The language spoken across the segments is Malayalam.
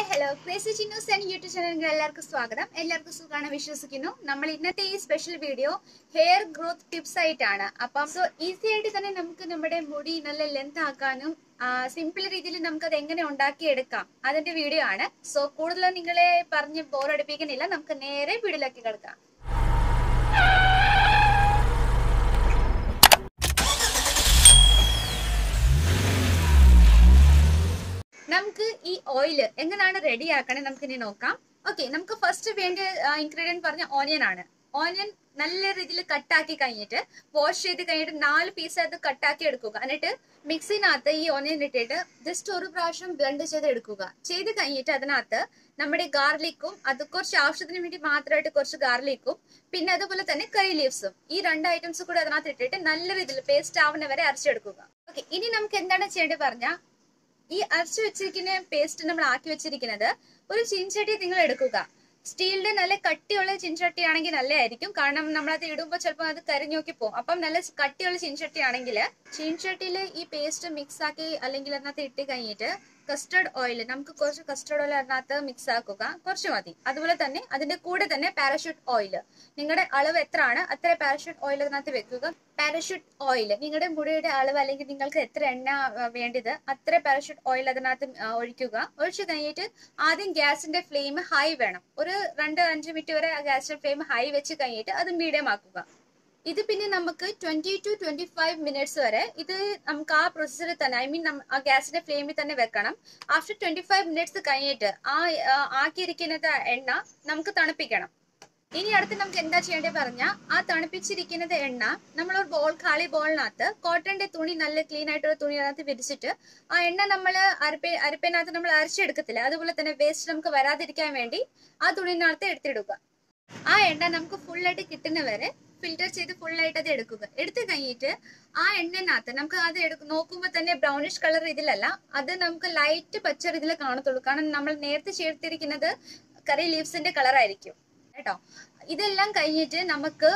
Hi hello crazy Chinnus and YouTube ചാനലിൽ എല്ലാവർക്കും സ്വാഗതം. എല്ലാവർക്കും സുഖമാണ് വിശ്വസിക്കുന്നു. നമ്മൾ ഇന്നത്തെ ഈ special video hair growth tips ആയിട്ടാണ്. അപ്പം സോ ഈസി ആയിട്ട് തന്നെ നമുക്ക് നമ്മുടെ മുടി നല്ല ലെങ്ത് ആക്കാനും സിമ്പിൾ രീതിയിൽ നമുക്ക് അത് എങ്ങനെ ഉണ്ടാക്കിയെടുക്കാം അതിന്റെ വീഡിയോ ആണ്. സോ കൂടുതൽ നിങ്ങളെ പറഞ്ഞ് ബോറടിപ്പിക്കുന്നില്ല നമുക്ക് നേരെ വീഡിയോയിലേക്ക് കിടക്കാം നമുക്ക് ഈ ഓയിൽ എങ്ങനെയാണ് റെഡി ആക്കണേ നമുക്ക് ഇനി നോക്കാം. ഓക്കെ നമുക്ക് ഫസ്റ്റ് വേണ്ട ഇൻഗ്രീഡിയന്റ് പറഞ്ഞ ഓനിയൻ ആണ്. ഓനിയൻ നല്ല രീതിയിൽ കട്ടാക്കി കഴിഞ്ഞിട്ട് വാഷ് ചെയ്ത് കഴിഞ്ഞിട്ട് നാല് പീസ് അത് കട്ടാക്കി എടുക്കുക. എന്നിട്ട് മിക്സിനകത്ത് ഈ ഓനിയൻ ഇട്ടിട്ട് ജസ്റ്റ് ഒരു പ്രാവശ്യം ബ്ലെൻഡ് ചെയ്ത് എടുക്കുക. ചെയ്ത് കഴിഞ്ഞിട്ട് അതിനകത്ത് നമ്മുടെ ഗാർലിക്കും അത് കുറച്ച് ആവശ്യത്തിന് വേണ്ടി മാത്രമായിട്ട് കുറച്ച് ഗാർലിക്കും പിന്നെ അതുപോലെ തന്നെ കറി ലീവ്സും ഈ രണ്ട് ഐറ്റംസ് കൂടെ അതിനകത്ത് ഇട്ടിട്ട് നല്ല രീതിയിൽ പേസ്റ്റ് ആവുന്ന വരെ അരച്ചെടുക്കുക. ഓക്കെ ഇനി നമുക്ക് എന്താണ് ചെയ്യേണ്ടത് പറഞ്ഞാൽ ഈ അരച്ചു വെച്ചിരിക്കുന്ന പേസ്റ്റ് നമ്മൾ ആക്കി വെച്ചിരിക്കുന്നത് ഒരു ചിൻചട്ടി നിങ്ങൾ എടുക്കുക. സ്റ്റീലിന്റെ നല്ല കട്ടിയുള്ള ചിൻചട്ടി ആണെങ്കിൽ നല്ലതായിരിക്കും കാരണം നമ്മളത് ഇടുമ്പോൾ ചിലപ്പോൾ അത് കരിഞ്ഞോക്കി പോകും. അപ്പം നല്ല കട്ടിയുള്ള ചിൻചട്ടി ആണെങ്കിൽ ചീൻചട്ടിയിൽ ഈ പേസ്റ്റ് മിക്സ് ആക്കി അല്ലെങ്കിൽ അതിനകത്ത് ഇട്ട് കഴിഞ്ഞിട്ട് കസ്റ്റർഡ് ഓയിൽ നമുക്ക് കുറച്ച് കസ്റ്റർഡ് ഓയിൽ അതിനകത്ത് മിക്സ് ആക്കുക. കുറച്ച് മതി. അതുപോലെ തന്നെ അതിന്റെ കൂടെ തന്നെ പാരഷൂട്ട് ഓയിൽ നിങ്ങളുടെ അളവ് എത്ര ആണ് അത്ര പാരഷൂട്ട് ഓയിൽ അതിനകത്ത് വെക്കുക. പാരഷൂട്ട് ഓയിൽ നിങ്ങളുടെ മുടിയുടെ അളവ് അല്ലെങ്കിൽ നിങ്ങൾക്ക് എത്ര എണ്ണ വേണ്ടത് അത്ര പാരഷൂട്ട് ഓയിൽ അതിനകത്ത് ഒഴിക്കുക. ഒഴിച്ചു കഴിഞ്ഞിട്ട് ആദ്യം ഗ്യാസിന്റെ ഫ്ലെയിം ഹൈ വേണം. ഒരു രണ്ട് അഞ്ച് മിനിറ്റ് വരെ ഗ്യാസിന്റെ ഫ്ലെയിം ഹൈ വെച്ച് കഴിഞ്ഞിട്ട് അത് മീഡിയം ആക്കുക. ഇത് പിന്നെ നമുക്ക് twenty two twenty five minutes വരെ ഇത് നമുക്ക് ആ പ്രോസസ്സറിൽ തന്നെ ഐ മീൻ ആ ഗ്യാസിന്റെ ഫ്ലെയിമിൽ തന്നെ വെക്കണം. ആഫ്റ്റർ ട്വന്റി ഫൈവ് മിനിറ്റ്സ് കഴിഞ്ഞിട്ട് ആ ആക്കിയിരിക്കുന്നത് എണ്ണ നമുക്ക് തണുപ്പിക്കണം. ഇനി അടുത്ത് നമുക്ക് എന്താ ചെയ്യേണ്ടത് പറഞ്ഞാൽ ആ തണുപ്പിച്ചിരിക്കുന്നത് എണ്ണ നമ്മൾ ഒരു ബോൾ ഖാളി ബോളിനകത്ത് കോട്ടന്റെ തുണി നല്ല ക്ലീൻ ആയിട്ടുള്ള തുണി അതിനകത്ത് വിരിച്ചിട്ട് ആ എണ്ണ നമ്മൾ അരപ്പ അരപ്പനകത്ത് നമ്മൾ അരച്ചെടുക്കത്തില്ല. അതുപോലെ തന്നെ വേസ്റ്റ് നമുക്ക് വരാതിരിക്കാൻ വേണ്ടി ആ തുണിനകത്ത് എടുത്തിടുക. ആ എണ്ണ നമുക്ക് ഫുള്ളായിട്ട് കിട്ടുന്നവരെ ഫിൽറ്റർ ചെയ്ത് ഫുള്ളായിട്ട് അത് എടുക്കുക. എടുത്തു കഴിഞ്ഞിട്ട് ആ എണ്ണനകത്ത് നമുക്ക് അത് എടുക്ക നോക്കുമ്പോൾ തന്നെ ബ്രൗണിഷ് കളർ ഇതിലല്ല. അത് നമുക്ക് ലൈറ്റ് പച്ച ഇതിൽ കാണത്തുള്ളൂ. കാരണം നമ്മൾ നേരത്തെ ചേർത്തിരിക്കുന്നത് കറി ലീവ്സിന്റെ കളർ ആയിരിക്കും. കേട്ടോ? ഇതെല്ലാം കഴിഞ്ഞിട്ട് നമുക്ക്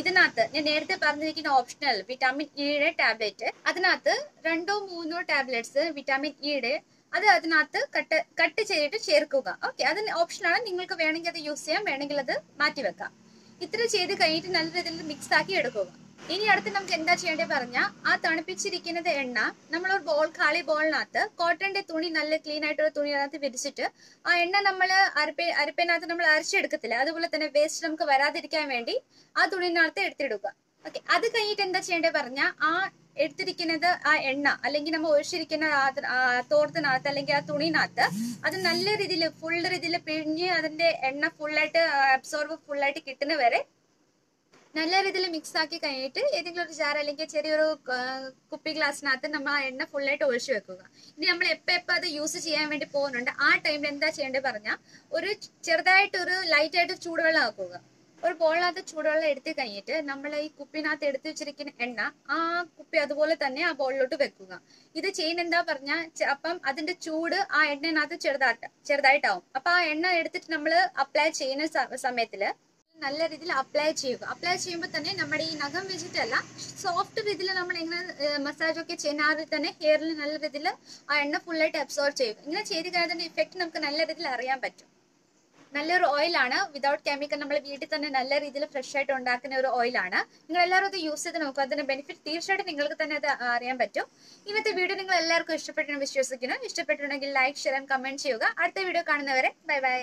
ഇതിനകത്ത് ഞാൻ നേരത്തെ പറഞ്ഞിരിക്കുന്ന ഓപ്ഷണൽ വിറ്റാമിൻ ഇയുടെ ടാബ്ലറ്റ് അതിനകത്ത് രണ്ടോ മൂന്നോ ടാബ്ലറ്റ്സ് വിറ്റാമിൻ ഇയുടെ അത് അതിനകത്ത് കട്ട് കട്ട് ചെയ്തിട്ട് ചേർക്കുക. ഓക്കെ അതിന് ഓപ്ഷനാണ് നിങ്ങൾക്ക് വേണമെങ്കിൽ അത് യൂസ് ചെയ്യാം. വേണമെങ്കിൽ അത് മാറ്റി വെക്കാം. ഇത്ര ചെയ്ത് കഴിഞ്ഞിട്ട് നല്ല രീതിയിൽ മിക്സ് ആക്കി എടുക്കുക. ഇനി അടുത്ത് നമുക്ക് എന്താ ചെയ്യേണ്ടത് പറഞ്ഞാൽ ആ തണുപ്പിച്ചിരിക്കുന്നത് എണ്ണ നമ്മൾ ഒരു ബോൾ കാളി ബോളിനകത്ത് കോട്ടന്റെ തുണി നല്ല ക്ലീൻ ആയിട്ടുള്ള തുണി അതിനകത്ത് വിരിച്ചിട്ട് ആ എണ്ണ നമ്മൾ അരപ്പ അരപ്പേനകത്ത് നമ്മൾ അരച്ചെടുക്കത്തില്ല. അതുപോലെ തന്നെ വേസ്റ്റ് നമുക്ക് വരാതിരിക്കാൻ വേണ്ടി ആ തുണിനകത്ത് എടുത്തിടുക. ഓക്കെ അത് കഴിഞ്ഞിട്ട് എന്താ ചെയ്യേണ്ടത് പറഞ്ഞാൽ ആ എടുത്തിരിക്കുന്നത് ആ എണ്ണ അല്ലെങ്കിൽ നമ്മൾ ഒഴിച്ചിരിക്കുന്ന തോർത്തിനകത്ത് അല്ലെങ്കിൽ ആ തുണിനകത്ത് അത് നല്ല രീതിയിൽ ഫുൾ രീതിയിൽ പിഴിഞ്ഞ് അതിന്റെ എണ്ണ ഫുള്ളായിട്ട് അബ്സോർബ് ഫുള്ളായിട്ട് കിട്ടുന്ന വരെ നല്ല രീതിയിൽ മിക്സ് ആക്കി കഴിഞ്ഞിട്ട് ഏതെങ്കിലും ഒരു ജാർ അല്ലെങ്കിൽ ചെറിയൊരു കുപ്പി ഗ്ലാസ്സിനകത്ത് നമ്മൾ ആ എണ്ണ ഫുള്ളായിട്ട് ഒഴിച്ചു വെക്കുക. ഇനി നമ്മൾ എപ്പോൾ എപ്പോൾ അത് യൂസ് ചെയ്യാൻ വേണ്ടി പോകുന്നുണ്ട് ആ ടൈമിൽ എന്താ ചെയ്യേണ്ടത് പറഞ്ഞാൽ ഒരു ചെറുതായിട്ട് ഒരു ലൈറ്റ് ആയിട്ട് ചൂടുവെള്ളം ആക്കുക. ഒരു ബോളിനകത്ത് ചൂടുവെള്ളം എടുത്തു കഴിഞ്ഞിട്ട് നമ്മൾ ഈ കുപ്പിനകത്ത് എടുത്തു വെച്ചിരിക്കുന്ന എണ്ണ ആ കുപ്പി അതുപോലെ തന്നെ ആ ബോളിലോട്ട് വെക്കുക. ഇത് ചെയ്യുന്ന എന്താ പറഞ്ഞാൽ അപ്പം അതിന്റെ ചൂട് ആ എണ്ണനകത്ത് ചെറുതായിട്ട് ചെറുതായിട്ടാവും. അപ്പൊ ആ എണ്ണ എടുത്തിട്ട് നമ്മൾ അപ്ലൈ ചെയ്യുന്ന സമയത്തിൽ നല്ല രീതിയിൽ അപ്ലൈ ചെയ്യുക. അപ്ലൈ ചെയ്യുമ്പോൾ തന്നെ നമ്മുടെ ഈ നഖം വെച്ചിട്ടല്ല സോഫ്റ്റ് രീതിയിൽ നമ്മൾ എങ്ങനെ മസാജ് ഒക്കെ ചെയ്യുന്ന തന്നെ ഹെയറിൽ നല്ല രീതിയിൽ ആ എണ്ണ ഫുള്ളായിട്ട് അബ്സോർവ് ചെയ്യുക. ഇങ്ങനെ ചെയ്ത് കഴിഞ്ഞാൽ ഇഫക്റ്റ് നമുക്ക് നല്ല രീതിയിൽ അറിയാൻ പറ്റും. നല്ലൊരു ഓയിലാണ് വിതൗട്ട് കെമിക്കൽ നമ്മൾ വീട്ടിൽ തന്നെ നല്ല രീതിയിൽ ഫ്രഷ് ആയിട്ട് ഉണ്ടാക്കുന്ന ഒരു ഓയിലാണ് നിങ്ങൾ എല്ലാവരും അത് യൂസ് ചെയ്ത് നോക്കുക. അതിന്റെ ബെനിഫിറ്റ് തീർച്ചയായിട്ടും നിങ്ങൾക്ക് തന്നെ അത് അറിയാൻ പറ്റും. ഇന്നത്തെ വീഡിയോ നിങ്ങൾ എല്ലാവർക്കും ഇഷ്ടപ്പെട്ടെന്ന് വിശ്വസിക്കുന്നു. ഇഷ്ടപ്പെട്ടിട്ടുണ്ടെങ്കിൽ ലൈക്ക് ഷെയർ ആൻഡ് കമന്റ് ചെയ്യുക. അടുത്ത വീഡിയോ കാണുന്നവരെ ബൈ ബൈ